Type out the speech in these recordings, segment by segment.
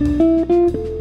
Música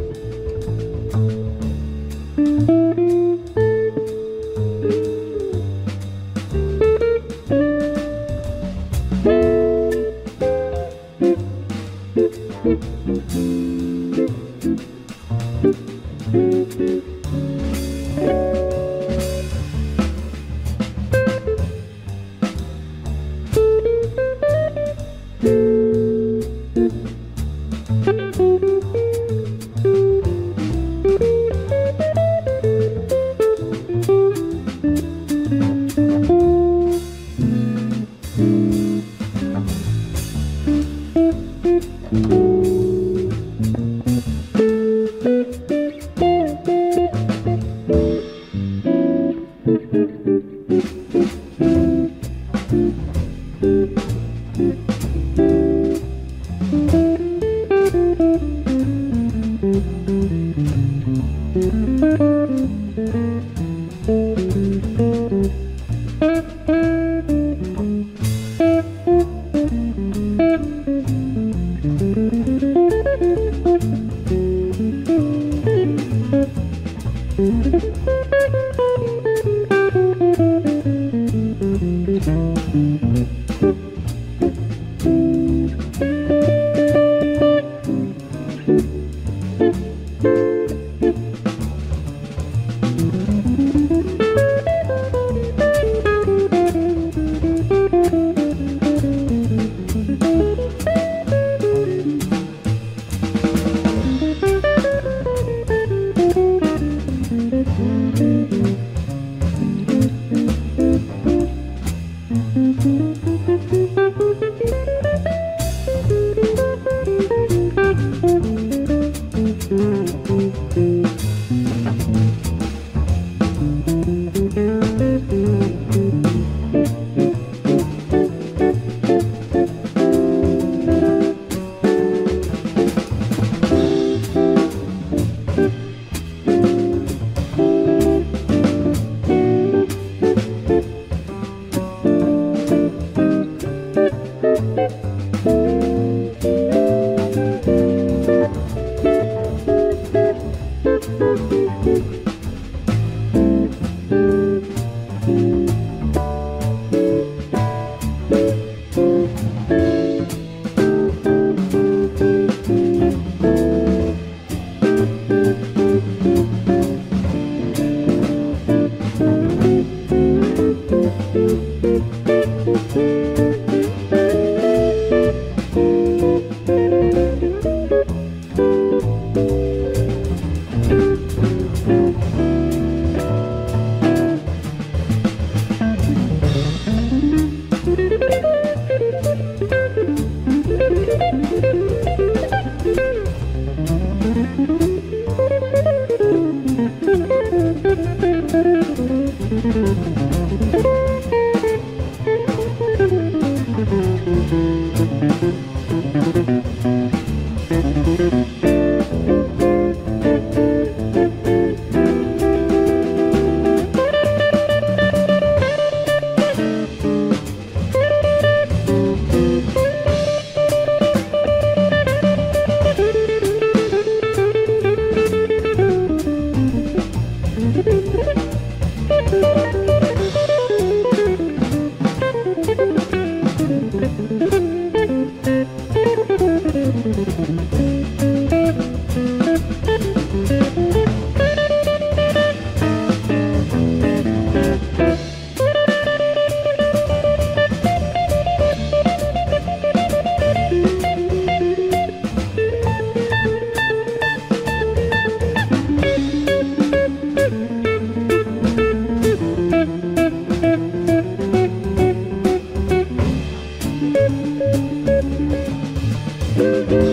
thank you.